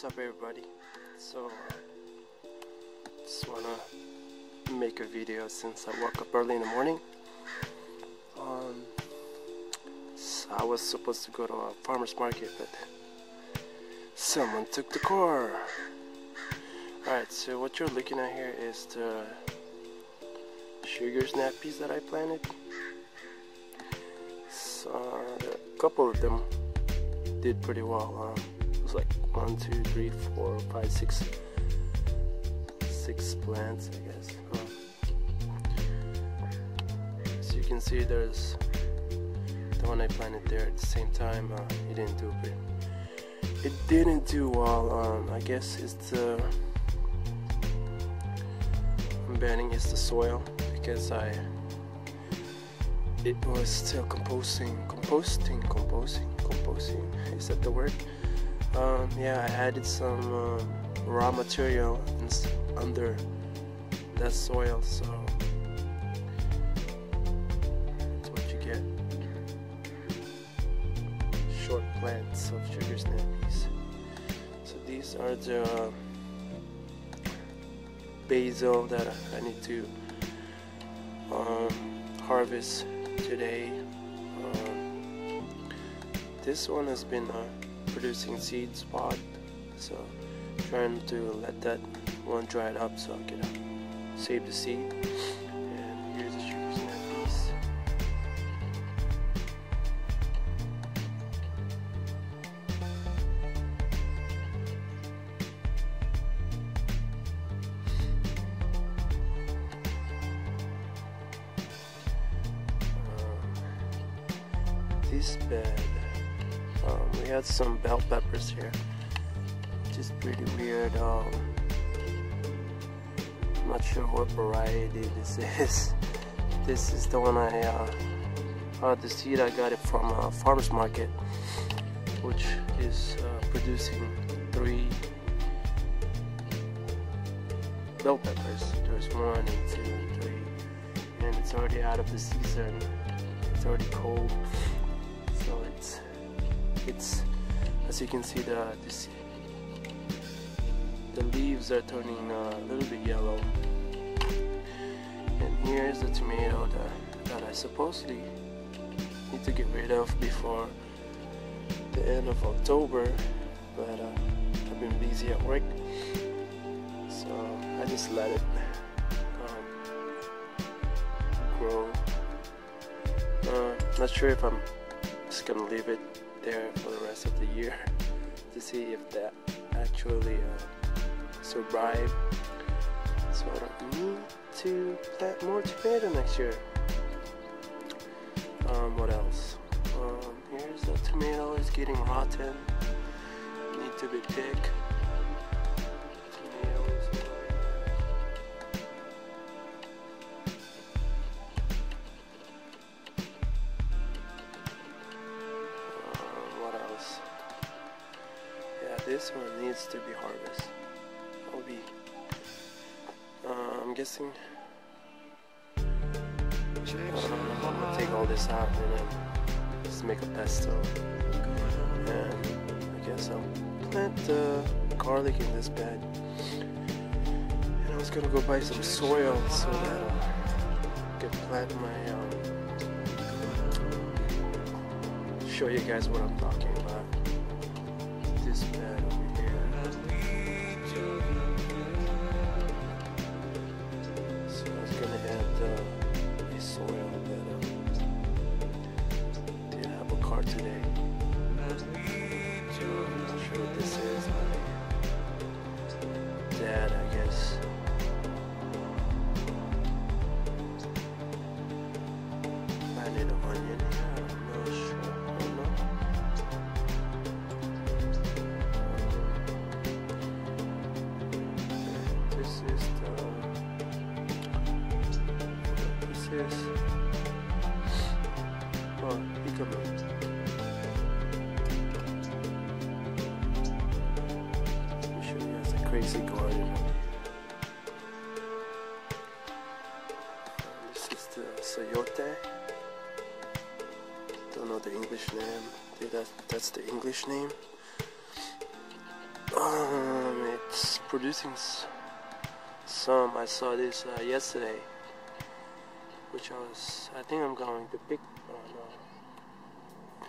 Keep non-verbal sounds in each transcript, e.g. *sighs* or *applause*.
What's up everybody? So, uh, just wanna make a video since I woke up early in the morning. Um, so I was supposed to go to a farmer's market, but someone took the car. Alright, so what you're looking at here is the sugar snap peas that I planted. So, a couple of them did pretty well. Um, was like one, two, three, four, five, six, six plants, I guess. As you can see, there's the one I planted there at the same time. Uh, it didn't do it. It didn't do well. Um, I guess it's the I'm betting it's the soil because I it was still composting, composting, composting, composting. Is that the word? Um, yeah, I added some um, raw material under that soil, so that's what you get. Short plants of sugar snap peas. So these are the basil that I need to um, harvest today. Um, this one has been uh, producing seed spot, so trying to let that one dry it up so I can uh, save the seed. And here's the sugar snap piece. this bed we had some bell peppers here. Is pretty weird um, I'm not sure what variety this *laughs* is. This is the one I uh, uh, the seed I got it from a farmer's market which is uh, producing three bell peppers. There's one and two and three and it's already out of the season. It's already cold it's as you can see the this, the leaves are turning uh, a little bit yellow. And here's the tomato that, that I supposedly need to get rid of before the end of October but uh, I've been busy at work so I just let it um, grow. Uh, not sure if I'm just gonna leave it there for the rest of the year *laughs* to see if that actually uh, survive. So I need to plant more tomato next year. Um, what else? Um, here's the tomato. Is getting rotten. Need to be picked this one needs to be harvested. I'll be. Uh, I'm guessing. Uh, I'm gonna take all this out and then just make a pesto. And I guess I'll plant the garlic in this bed. And I was gonna go buy some soil so that I can plant my. Um, show you guys what I'm talking. This bed over here. So I was gonna add uh, a soil, but um, didn't have a car today. I'm not sure what this is. My dad, I guess. Planted an onion. Crazy garden. This is the sayote. Don't know the English name. That, that's the English name. Um, it's producing some. I saw this uh, yesterday, which I was. I think I'm going to pick. Oh, no.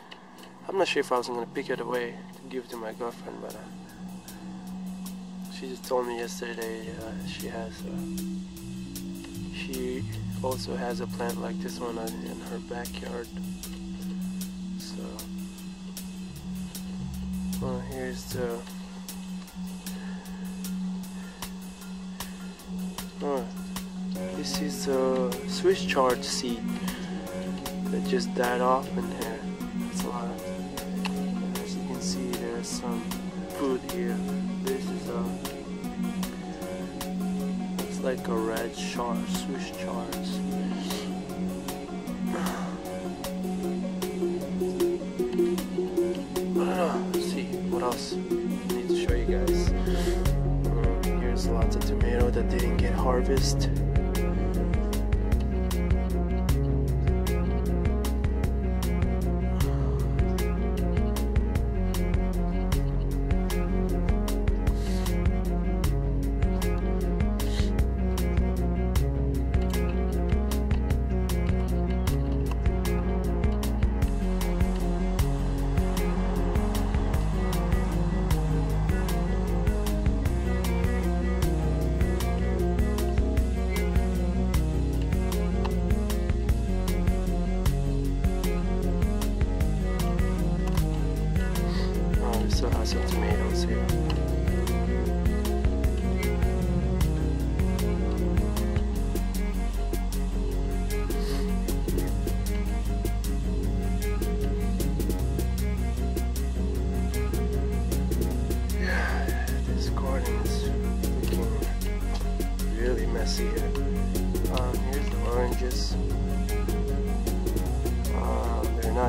I'm not sure if I was going to pick it away to give to my girlfriend, but uh, she just told me yesterday uh, she has. Uh, she also has a plant like this one in her backyard. So, well, here's the. Oh, this is a Swiss chard seed that just died off in here. It's a lot. As you can see, there's some food here. This is a. Like a red chard, Swiss chards. *sighs* Let's see what else I need to show you guys. Um, here's lots of tomato that didn't get harvested.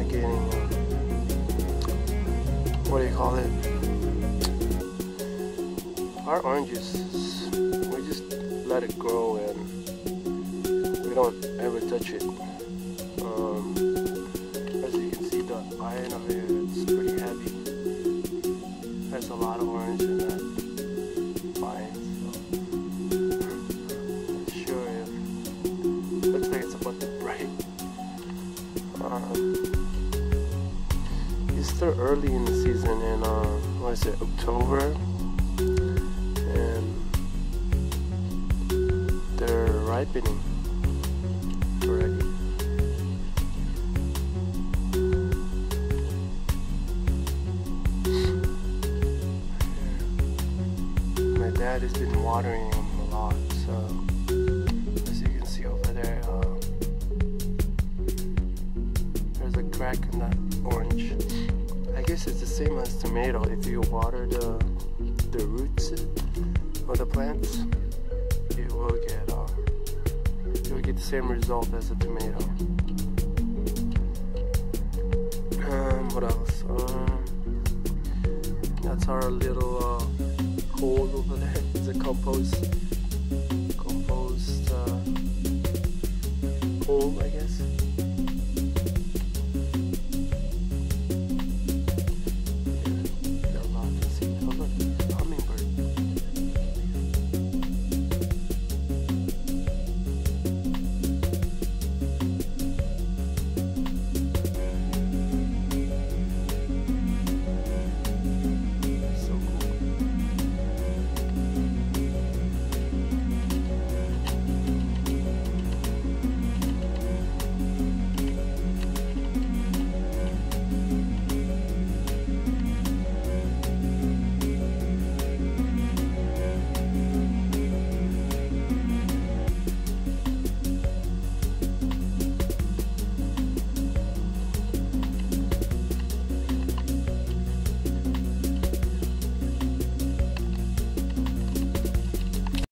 Not getting. What do you call it? Our oranges, we just let it grow and we don't ever touch it. Um, as you can see, the iron over here it's pretty heavy. There's a lot of orange in that early in the season in uh, what is it October? And they're ripening already. My dad has been watering them a lot so as you can see over there uh, there's a crack in that guess it's the same as tomato. If you water the the roots of the plants, it will get uh, you will get the same result as a tomato. Um, what else? Um, that's our little uh, hole over there. *laughs* It's a compost compost uh, hole, I guess.